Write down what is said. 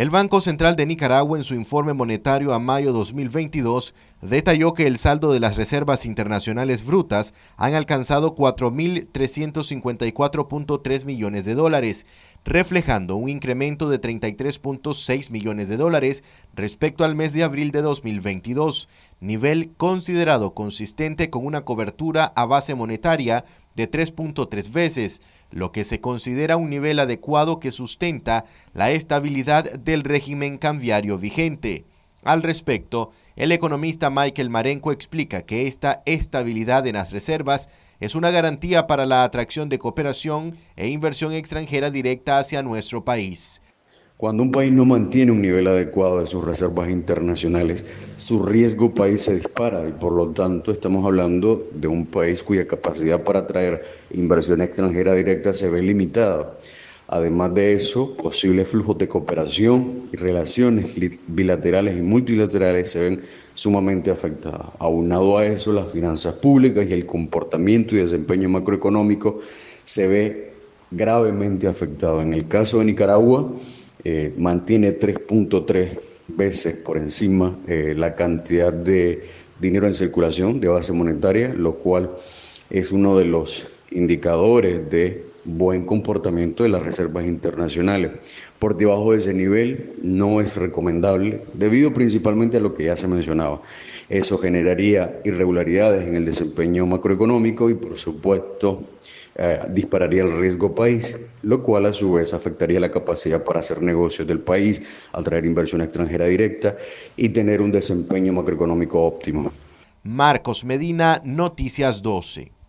El Banco Central de Nicaragua en su informe monetario a mayo 2022 detalló que el saldo de las reservas internacionales brutas han alcanzado 4.354.3 millones de dólares, reflejando un incremento de 33.6 millones de dólares respecto al mes de abril de 2022, nivel considerado consistente con una cobertura a base monetaria de 3.3 veces, lo que se considera un nivel adecuado que sustenta la estabilidad del régimen cambiario vigente. Al respecto, el economista Michael Marenco explica que esta estabilidad en las reservas es una garantía para la atracción de cooperación e inversión extranjera directa hacia nuestro país. Cuando un país no mantiene un nivel adecuado de sus reservas internacionales, su riesgo país se dispara y por lo tanto estamos hablando de un país cuya capacidad para atraer inversión extranjera directa se ve limitada. Además de eso, posibles flujos de cooperación y relaciones bilaterales y multilaterales se ven sumamente afectadas. Aunado a eso, las finanzas públicas y el comportamiento y desempeño macroeconómico se ve gravemente afectado. En el caso de Nicaragua, eh, mantiene 3.3 veces por encima eh, la cantidad de dinero en circulación de base monetaria, lo cual es uno de los indicadores de buen comportamiento de las reservas internacionales. Por debajo de ese nivel no es recomendable, debido principalmente a lo que ya se mencionaba. Eso generaría irregularidades en el desempeño macroeconómico y, por supuesto, eh, dispararía el riesgo país, lo cual a su vez afectaría la capacidad para hacer negocios del país, atraer inversión extranjera directa y tener un desempeño macroeconómico óptimo. Marcos Medina, Noticias 12.